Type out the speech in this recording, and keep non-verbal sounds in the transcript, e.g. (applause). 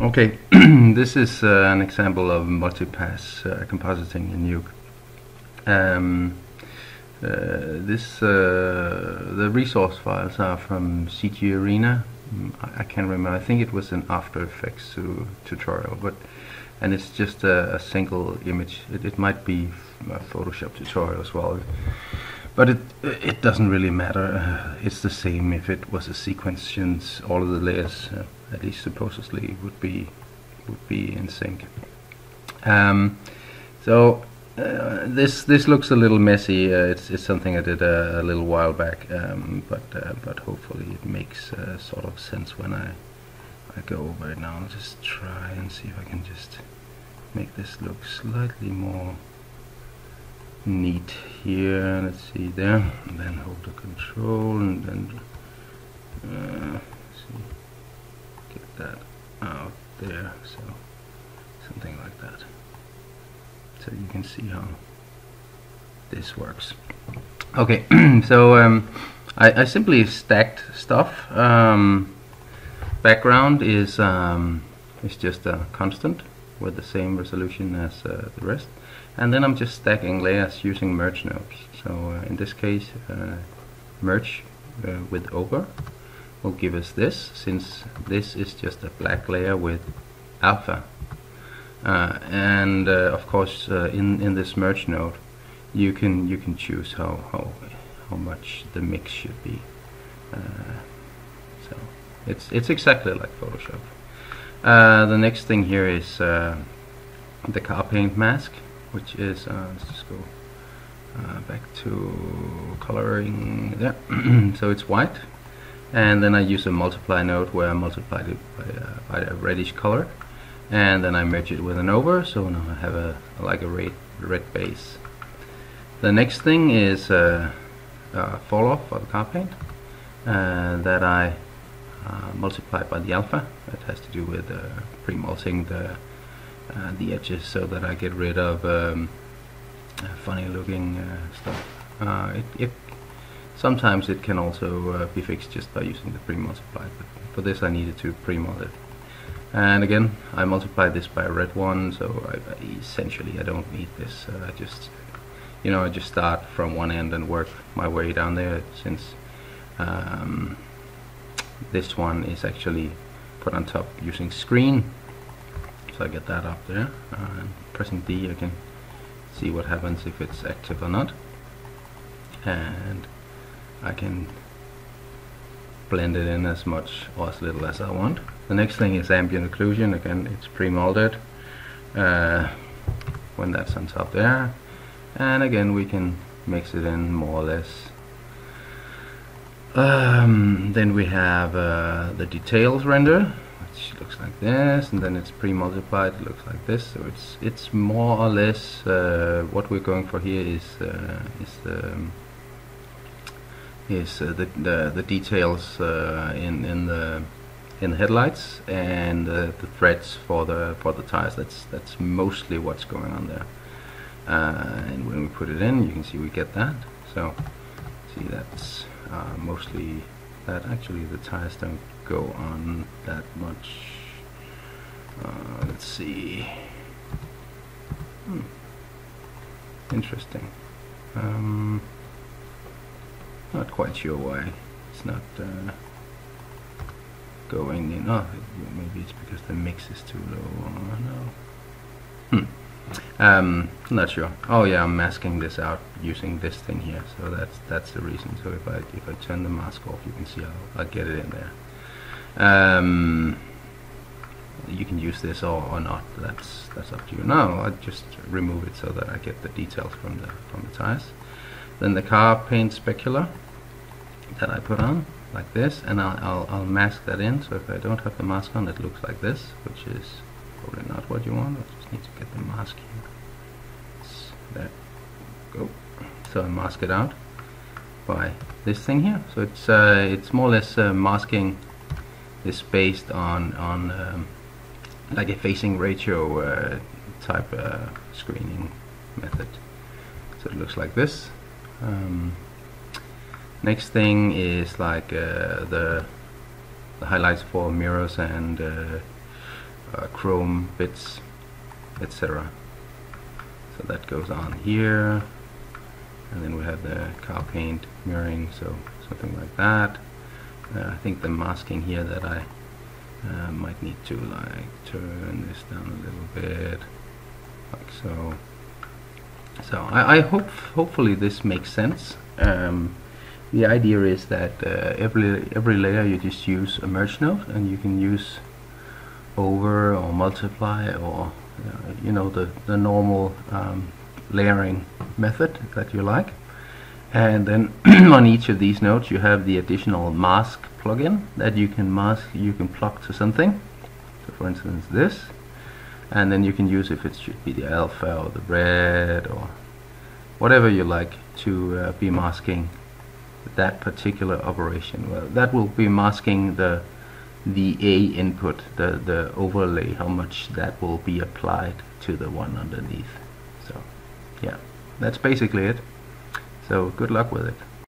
Okay, (clears throat) this is uh, an example of multipass uh, compositing in Nuke. Um, uh, this uh, the resource files are from CG Arena. Mm, I, I, can't remember. I think it was an After Effects tutorial, but and it's just a, a single image. It, it, might be a Photoshop tutorial as well, but it it doesn't really matter. Uh, it's the same if it was a sequence since all of the layers uh, at least supposedly would be would be in sync. Um, so uh, this this looks a little messy. Uh, it's it's something I did a, little while back, um, but uh, but hopefully it makes sort of sense when I I go over it now. I'll just try and see if I can just make this look slightly more neat here. Let's see there, then hold the control and then uh, see get that out there. So something like that. So you can see how this works. Okay, (clears throat) so um, I, I, simply stacked stuff. Um, background is um, is just a constant with the same resolution as uh, the rest, and then I'm just stacking layers using merge nodes. So uh, in this case, uh, merge uh, with over will give us this since this is just a black layer with alpha. Uh, and uh, of course uh, in in this merge node you can you can choose how how how much the mix should be. So it's it's exactly like Photoshop. The next thing here is the car paint mask which is let's just go back to coloring there. (clears throat) So it's white and then I use a multiply node where I multiply it by, uh, by a reddish color and then I merge it with an over so now I have a like a red, red base. The next thing is uh, uh, fall off of the car paint uh, that I uh, multiply by the alpha. That has to do with uh, pre-multing the the edges so that I get rid of um, funny looking stuff it, it Sometimes it can also uh, be fixed just by using the pre-multiply, but for this I needed to pre-mul it. And again, I multiplied this by a red one, so I, essentially I don't need this. Uh, I just, you know, I just start from one end and work my way down there since um, this one is actually put on top using screen. So I get that up there. Uh, pressing D I can see what happens if it's active or not. And I can blend it in as much or as little as I want. The next thing is ambient occlusion. Again, it's pre-multed uh, when that's on top there. And again, we can mix it in more or less. Um, then we have uh, the details render, which looks like this, and then it's pre-multiplied. It looks like this. So it's it's more or less uh, what we're going for here is uh, is the is uh, the, the, the details uh, in in the in the headlights and the threads for the for the tires. That's that's mostly what's going on there. Uh, and when we put it in, you can see we get that. So see that's uh, mostly that. Actually, the tires don't go on that much. Uh, let's see. Hmm. Interesting. Um, not quite sure why it's not uh, going in. Oh, maybe it's because the mix is too low. Oh, no. Hmm. Um, not sure. Oh yeah, I'm masking this out using this thing here. So that's that's the reason. So if I if I turn the mask off, you can see I'll, I'll get it in there. Um, you can use this or, or not. That's that's up to you. No, I just remove it so that I get the details from the from the tires. Then the car paint specular that I put on like this and I'll, I'll, I'll, mask that in so if I don't have the mask on it looks like this which is probably not what you want I just need to get the mask here there go so I mask it out by this thing here. So it's uh, it's more or less uh, masking this based on on um, like a facing ratio uh, type uh, screening method. So it looks like this. Um, next thing is like uh, the, the highlights for mirrors and uh, chrome bits, etc. So that goes on here, and then we have the car paint mirroring, so something like that. Uh, I think the masking here that I uh, might need to like turn this down a little bit, like so. So I, I hope hopefully this makes sense. Um, the idea is that uh, every every layer you just use a merge node and you can use over or multiply or you know the the normal um, layering method that you like. And then (clears throat) on each of these nodes you have the additional mask plugin that you can mask you can plug to something. So for instance this. And then you can use if it should be the alpha or the red or whatever you like to uh, be masking that particular operation. Well, that will be masking the the A input, the, the overlay, how much that will be applied to the one underneath. So, yeah, that's basically it. So, good luck with it.